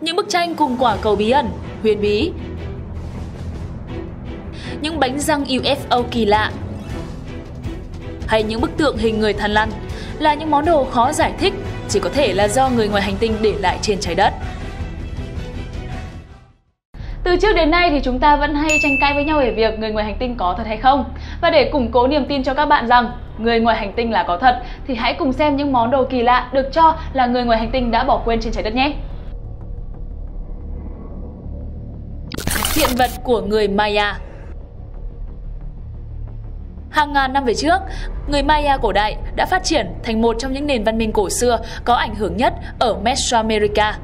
những bức tranh cùng quả cầu bí ẩn, huyền bí, những bánh răng UFO kỳ lạ hay những bức tượng hình người thằn lằn là những món đồ khó giải thích, chỉ có thể là do người ngoài hành tinh để lại trên trái đất. Từ trước đến nay thì chúng ta vẫn hay tranh cãi với nhau về việc người ngoài hành tinh có thật hay không. Và để củng cố niềm tin cho các bạn rằng người ngoài hành tinh là có thật thì hãy cùng xem những món đồ kỳ lạ được cho là người ngoài hành tinh đã bỏ quên trên trái đất nhé. Hiện vật của người Maya Hàng ngàn năm về trước, người Maya cổ đại đã phát triển thành một trong những nền văn minh cổ xưa có ảnh hưởng nhất ở Mesoamerica.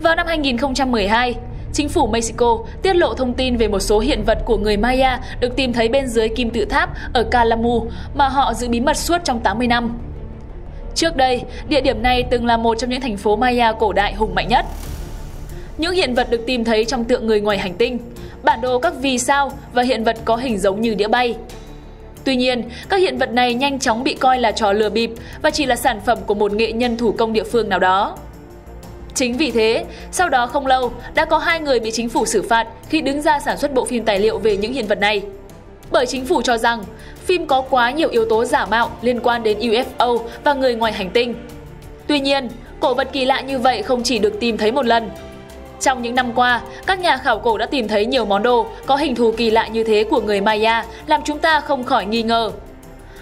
Vào năm 2012, chính phủ Mexico tiết lộ thông tin về một số hiện vật của người Maya được tìm thấy bên dưới kim tự tháp ở Calamu mà họ giữ bí mật suốt trong 80 năm. Trước đây, địa điểm này từng là một trong những thành phố Maya cổ đại hùng mạnh nhất. Những hiện vật được tìm thấy trong tượng người ngoài hành tinh, bản đồ các vì sao và hiện vật có hình giống như đĩa bay. Tuy nhiên, các hiện vật này nhanh chóng bị coi là trò lừa bịp và chỉ là sản phẩm của một nghệ nhân thủ công địa phương nào đó. Chính vì thế, sau đó không lâu, đã có hai người bị chính phủ xử phạt khi đứng ra sản xuất bộ phim tài liệu về những hiện vật này. Bởi chính phủ cho rằng phim có quá nhiều yếu tố giả mạo liên quan đến UFO và người ngoài hành tinh. Tuy nhiên, cổ vật kỳ lạ như vậy không chỉ được tìm thấy một lần. Trong những năm qua, các nhà khảo cổ đã tìm thấy nhiều món đồ có hình thù kỳ lạ như thế của người Maya, làm chúng ta không khỏi nghi ngờ.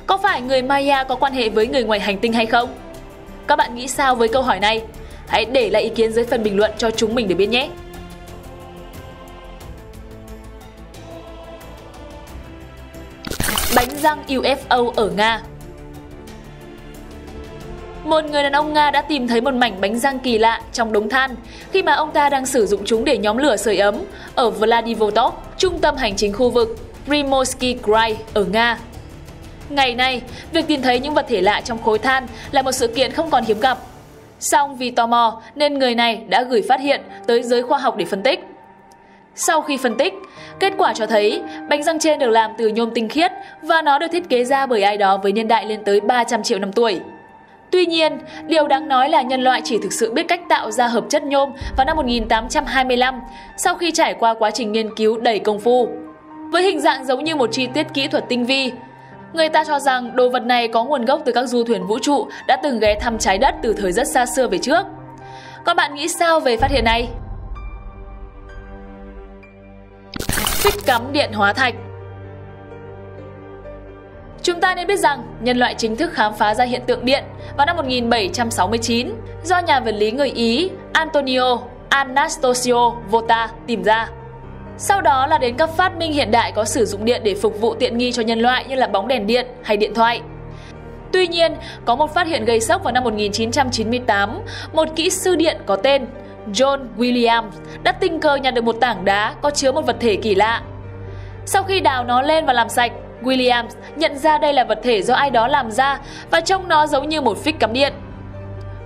Có phải người Maya có quan hệ với người ngoài hành tinh hay không? Các bạn nghĩ sao với câu hỏi này? Hãy để lại ý kiến dưới phần bình luận cho chúng mình để biết nhé! Bánh răng UFO ở Nga một người đàn ông Nga đã tìm thấy một mảnh bánh răng kỳ lạ trong đống than khi mà ông ta đang sử dụng chúng để nhóm lửa sưởi ấm ở Vladivostok, trung tâm hành chính khu vực Primorsky Krai ở Nga. Ngày nay, việc tìm thấy những vật thể lạ trong khối than là một sự kiện không còn hiếm gặp. Song vì tò mò nên người này đã gửi phát hiện tới giới khoa học để phân tích. Sau khi phân tích, kết quả cho thấy bánh răng trên được làm từ nhôm tinh khiết và nó được thiết kế ra bởi ai đó với niên đại lên tới 300 triệu năm tuổi. Tuy nhiên, điều đáng nói là nhân loại chỉ thực sự biết cách tạo ra hợp chất nhôm vào năm 1825 sau khi trải qua quá trình nghiên cứu đầy công phu. Với hình dạng giống như một chi tiết kỹ thuật tinh vi, người ta cho rằng đồ vật này có nguồn gốc từ các du thuyền vũ trụ đã từng ghé thăm trái đất từ thời rất xa xưa về trước. Các bạn nghĩ sao về phát hiện này? Phích cắm điện hóa thạch Chúng ta nên biết rằng nhân loại chính thức khám phá ra hiện tượng điện vào năm 1769 do nhà vật lý người Ý Antonio Anastasio Volta tìm ra. Sau đó là đến các phát minh hiện đại có sử dụng điện để phục vụ tiện nghi cho nhân loại như là bóng đèn điện hay điện thoại. Tuy nhiên, có một phát hiện gây sốc vào năm 1998, một kỹ sư điện có tên John Williams đã tình cờ nhặt được một tảng đá có chứa một vật thể kỳ lạ. Sau khi đào nó lên và làm sạch, Williams nhận ra đây là vật thể do ai đó làm ra và trông nó giống như một phích cắm điện.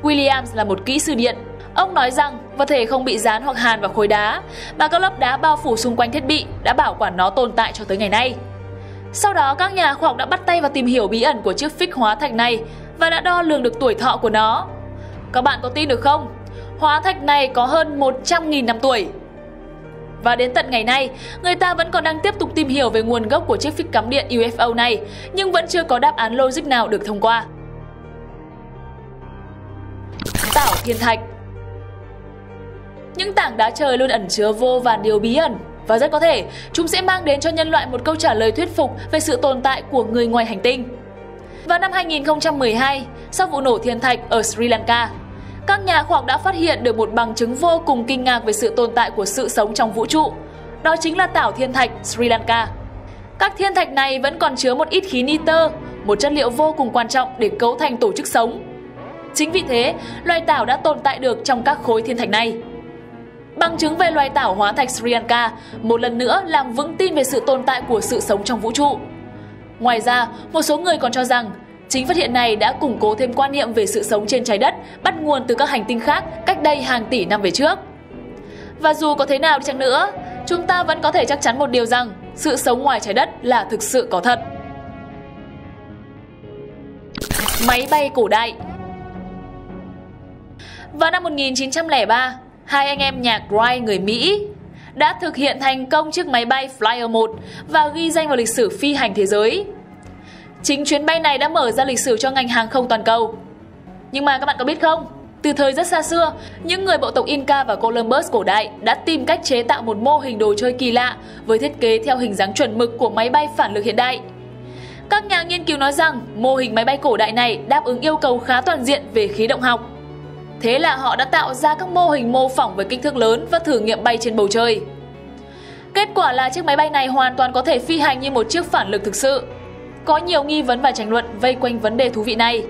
Williams là một kỹ sư điện. Ông nói rằng vật thể không bị dán hoặc hàn vào khối đá, mà các lớp đá bao phủ xung quanh thiết bị đã bảo quản nó tồn tại cho tới ngày nay. Sau đó các nhà khoa học đã bắt tay vào tìm hiểu bí ẩn của chiếc phích hóa thạch này và đã đo lường được tuổi thọ của nó. Các bạn có tin được không? Hóa thạch này có hơn 100.000 năm tuổi. Và đến tận ngày nay, người ta vẫn còn đang tiếp tục tìm hiểu về nguồn gốc của chiếc phích cắm điện UFO này, nhưng vẫn chưa có đáp án logic nào được thông qua. Tảo Thiên Thạch Những tảng đá trời luôn ẩn chứa vô vàn điều bí ẩn và rất có thể chúng sẽ mang đến cho nhân loại một câu trả lời thuyết phục về sự tồn tại của người ngoài hành tinh. Vào năm 2012, sau vụ nổ thiên thạch ở Sri Lanka, các nhà khoa học đã phát hiện được một bằng chứng vô cùng kinh ngạc về sự tồn tại của sự sống trong vũ trụ. Đó chính là tảo thiên thạch Sri Lanka. Các thiên thạch này vẫn còn chứa một ít khí nitơ, một chất liệu vô cùng quan trọng để cấu thành tổ chức sống. Chính vì thế, loài tảo đã tồn tại được trong các khối thiên thạch này. Bằng chứng về loài tảo hóa thạch Sri Lanka một lần nữa làm vững tin về sự tồn tại của sự sống trong vũ trụ. Ngoài ra, một số người còn cho rằng Chính phát hiện này đã củng cố thêm quan niệm về sự sống trên trái đất bắt nguồn từ các hành tinh khác cách đây hàng tỷ năm về trước. Và dù có thế nào đi chăng nữa, chúng ta vẫn có thể chắc chắn một điều rằng sự sống ngoài trái đất là thực sự có thật. Máy bay cổ đại Vào năm 1903, hai anh em nhạc Wright người Mỹ đã thực hiện thành công chiếc máy bay Flyer 1 và ghi danh vào lịch sử phi hành thế giới. Chính chuyến bay này đã mở ra lịch sử cho ngành hàng không toàn cầu. Nhưng mà các bạn có biết không? Từ thời rất xa xưa, những người bộ tộc Inca và Columbus cổ đại đã tìm cách chế tạo một mô hình đồ chơi kỳ lạ với thiết kế theo hình dáng chuẩn mực của máy bay phản lực hiện đại. Các nhà nghiên cứu nói rằng mô hình máy bay cổ đại này đáp ứng yêu cầu khá toàn diện về khí động học. Thế là họ đã tạo ra các mô hình mô phỏng với kích thước lớn và thử nghiệm bay trên bầu trời. Kết quả là chiếc máy bay này hoàn toàn có thể phi hành như một chiếc phản lực thực sự. Có nhiều nghi vấn và tranh luận vây quanh vấn đề thú vị này.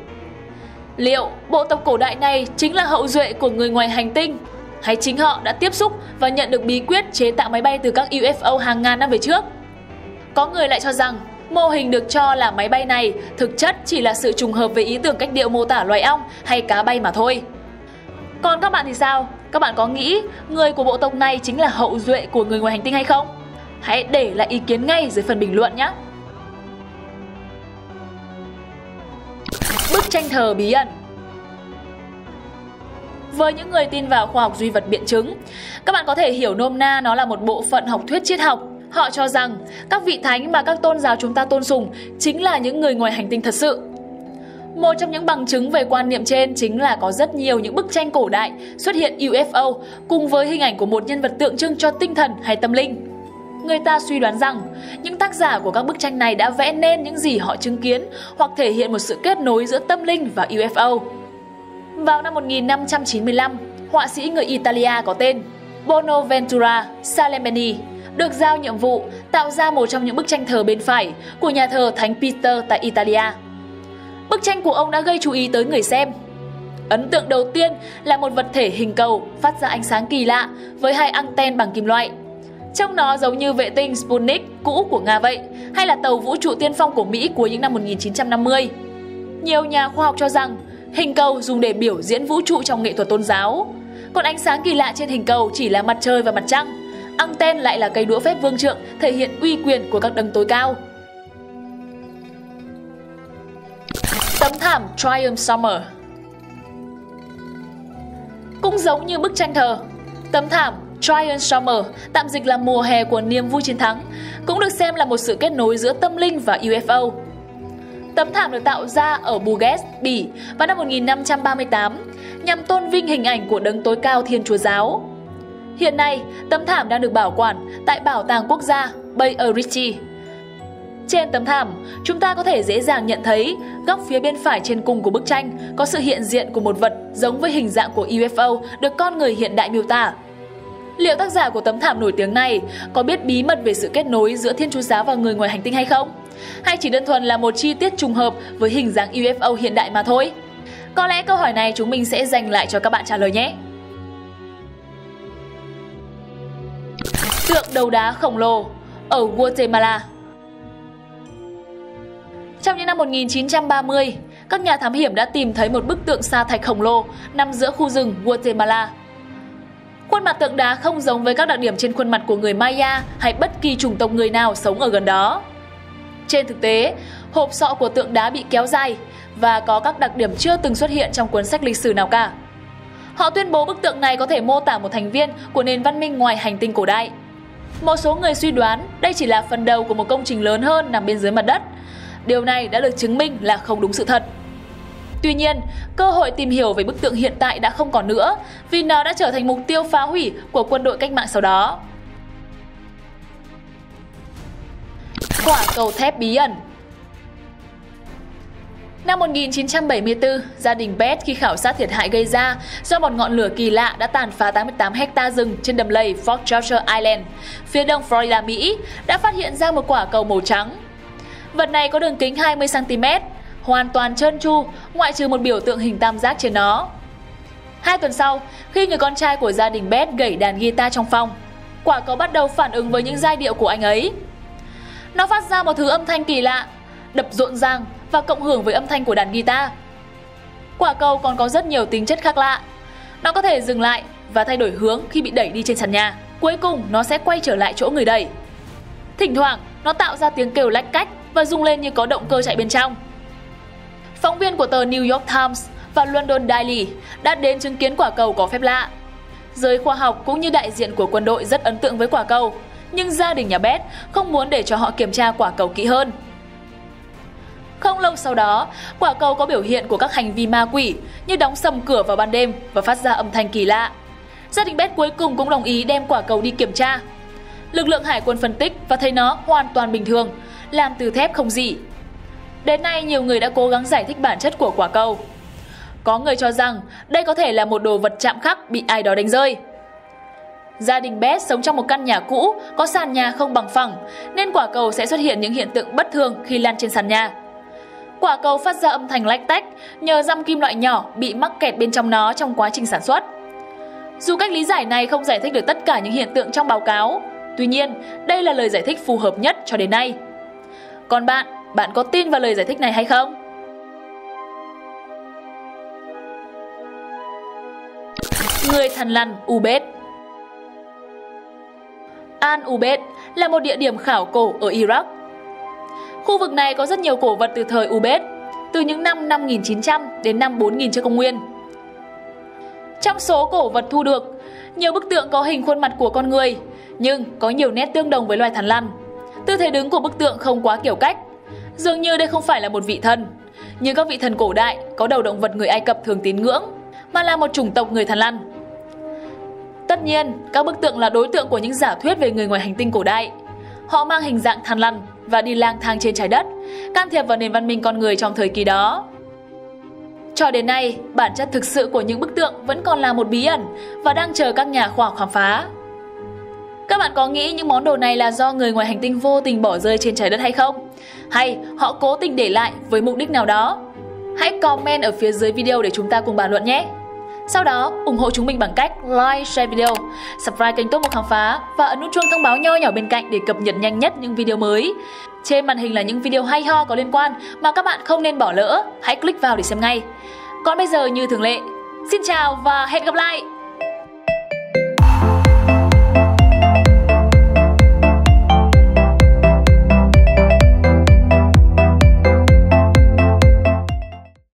Liệu bộ tộc cổ đại này chính là hậu duệ của người ngoài hành tinh, hay chính họ đã tiếp xúc và nhận được bí quyết chế tạo máy bay từ các UFO hàng ngàn năm về trước? Có người lại cho rằng mô hình được cho là máy bay này thực chất chỉ là sự trùng hợp về ý tưởng cách điệu mô tả loài ong hay cá bay mà thôi. Còn các bạn thì sao? Các bạn có nghĩ người của bộ tộc này chính là hậu duệ của người ngoài hành tinh hay không? Hãy để lại ý kiến ngay dưới phần bình luận nhé! Bức tranh thờ bí ẩn với những người tin vào khoa học duy vật biện chứng, các bạn có thể hiểu nôm na nó là một bộ phận học thuyết triết học. Họ cho rằng các vị thánh mà các tôn giáo chúng ta tôn sùng chính là những người ngoài hành tinh thật sự. Một trong những bằng chứng về quan niệm trên chính là có rất nhiều những bức tranh cổ đại xuất hiện UFO cùng với hình ảnh của một nhân vật tượng trưng cho tinh thần hay tâm linh. Người ta suy đoán rằng những tác giả của các bức tranh này đã vẽ nên những gì họ chứng kiến hoặc thể hiện một sự kết nối giữa tâm linh và UFO. Vào năm 1595, họa sĩ người Italia có tên Bonaventura Salemini được giao nhiệm vụ tạo ra một trong những bức tranh thờ bên phải của nhà thờ Thánh Peter tại Italia. Bức tranh của ông đã gây chú ý tới người xem. Ấn tượng đầu tiên là một vật thể hình cầu phát ra ánh sáng kỳ lạ với hai anten bằng kim loại. Trông nó giống như vệ tinh Sputnik cũ của Nga vậy, hay là tàu vũ trụ tiên phong của Mỹ cuối những năm 1950. Nhiều nhà khoa học cho rằng hình cầu dùng để biểu diễn vũ trụ trong nghệ thuật tôn giáo. Còn ánh sáng kỳ lạ trên hình cầu chỉ là mặt trời và mặt trăng. Anten lại là cây đũa phép vương trượng thể hiện uy quyền của các đấng tối cao. Tấm thảm Triumph Summer Cũng giống như bức tranh thờ, tấm thảm Triumph Summer, tạm dịch là mùa hè của niềm vui chiến thắng, cũng được xem là một sự kết nối giữa tâm linh và UFO. Tấm thảm được tạo ra ở Bourges, Bỉ vào năm 1538 nhằm tôn vinh hình ảnh của đấng tối cao Thiên Chúa Giáo. Hiện nay, tấm thảm đang được bảo quản tại Bảo tàng Quốc gia Bay Ritchie. Trên tấm thảm, chúng ta có thể dễ dàng nhận thấy góc phía bên phải trên cùng của bức tranh có sự hiện diện của một vật giống với hình dạng của UFO được con người hiện đại miêu tả. Liệu tác giả của tấm thảm nổi tiếng này có biết bí mật về sự kết nối giữa Thiên Chúa Giáo và người ngoài hành tinh hay không? Hay chỉ đơn thuần là một chi tiết trùng hợp với hình dáng UFO hiện đại mà thôi? Có lẽ câu hỏi này chúng mình sẽ dành lại cho các bạn trả lời nhé. Tượng đầu đá khổng lồ ở Guatemala Trong những năm 1930, các nhà thám hiểm đã tìm thấy một bức tượng sa thạch khổng lồ nằm giữa khu rừng Guatemala Khuôn mặt tượng đá không giống với các đặc điểm trên khuôn mặt của người Maya hay bất kỳ chủng tộc người nào sống ở gần đó. Trên thực tế, hộp sọ của tượng đá bị kéo dài và có các đặc điểm chưa từng xuất hiện trong cuốn sách lịch sử nào cả. Họ tuyên bố bức tượng này có thể mô tả một thành viên của nền văn minh ngoài hành tinh cổ đại. Một số người suy đoán đây chỉ là phần đầu của một công trình lớn hơn nằm bên dưới mặt đất. Điều này đã được chứng minh là không đúng sự thật. Tuy nhiên, cơ hội tìm hiểu về bức tượng hiện tại đã không còn nữa vì nó đã trở thành mục tiêu phá hủy của quân đội cách mạng sau đó. Quả cầu thép bí ẩn Năm 1974, gia đình Beth khi khảo sát thiệt hại gây ra do một ngọn lửa kỳ lạ đã tàn phá 88 hecta rừng trên đầm lầy Fort George Island, phía đông Florida, Mỹ, đã phát hiện ra một quả cầu màu trắng. Vật này có đường kính 20cm, hoàn toàn trơn tru, ngoại trừ một biểu tượng hình tam giác trên nó. Hai tuần sau, khi người con trai của gia đình Beth gảy đàn guitar trong phòng, quả cầu bắt đầu phản ứng với những giai điệu của anh ấy. Nó phát ra một thứ âm thanh kỳ lạ, đập rộn ràng và cộng hưởng với âm thanh của đàn guitar. Quả cầu còn có rất nhiều tính chất khác lạ. Nó có thể dừng lại và thay đổi hướng khi bị đẩy đi trên sàn nhà. Cuối cùng nó sẽ quay trở lại chỗ người đẩy. Thỉnh thoảng, nó tạo ra tiếng kêu lách cách và rung lên như có động cơ chạy bên trong. Phóng viên của tờ New York Times và London Daily đã đến chứng kiến quả cầu có phép lạ. Giới khoa học cũng như đại diện của quân đội rất ấn tượng với quả cầu, nhưng gia đình nhà Beth không muốn để cho họ kiểm tra quả cầu kỹ hơn. Không lâu sau đó, quả cầu có biểu hiện của các hành vi ma quỷ như đóng sầm cửa vào ban đêm và phát ra âm thanh kỳ lạ. Gia đình Beth cuối cùng cũng đồng ý đem quả cầu đi kiểm tra. Lực lượng hải quân phân tích và thấy nó hoàn toàn bình thường, làm từ thép không gì. Đến nay nhiều người đã cố gắng giải thích bản chất của quả cầu. Có người cho rằng đây có thể là một đồ vật chạm khắc bị ai đó đánh rơi. Gia đình Beth sống trong một căn nhà cũ, có sàn nhà không bằng phẳng, nên quả cầu sẽ xuất hiện những hiện tượng bất thường khi lăn trên sàn nhà. Quả cầu phát ra âm thanh lách tách nhờ răm kim loại nhỏ bị mắc kẹt bên trong nó trong quá trình sản xuất. Dù cách lý giải này không giải thích được tất cả những hiện tượng trong báo cáo, tuy nhiên đây là lời giải thích phù hợp nhất cho đến nay. Còn bạn, bạn có tin vào lời giải thích này hay không? Người thần lằn Ubed An Ubed là một địa điểm khảo cổ ở Iraq. Khu vực này có rất nhiều cổ vật từ thời Ubed, từ những năm 5900 đến năm 4000 trước công nguyên. Trong số cổ vật thu được, nhiều bức tượng có hình khuôn mặt của con người, nhưng có nhiều nét tương đồng với loài thằn lằn. Tư thế đứng của bức tượng không quá kiểu cách, dường như đây không phải là một vị thần, như các vị thần cổ đại có đầu động vật người Ai Cập thường tín ngưỡng, mà là một chủng tộc người thần lăn Tất nhiên, các bức tượng là đối tượng của những giả thuyết về người ngoài hành tinh cổ đại. Họ mang hình dạng thần lằn và đi lang thang trên trái đất, can thiệp vào nền văn minh con người trong thời kỳ đó. Cho đến nay, bản chất thực sự của những bức tượng vẫn còn là một bí ẩn và đang chờ các nhà khoa học khám phá. Các bạn có nghĩ những món đồ này là do người ngoài hành tinh vô tình bỏ rơi trên trái đất hay không? Hay họ cố tình để lại với mục đích nào đó? Hãy comment ở phía dưới video để chúng ta cùng bàn luận nhé! Sau đó, ủng hộ chúng mình bằng cách like, share video, subscribe kênh Top một khám phá và ấn nút chuông thông báo nho nhỏ bên cạnh để cập nhật nhanh nhất những video mới. Trên màn hình là những video hay ho có liên quan mà các bạn không nên bỏ lỡ. Hãy click vào để xem ngay. Còn bây giờ như thường lệ, xin chào và hẹn gặp lại!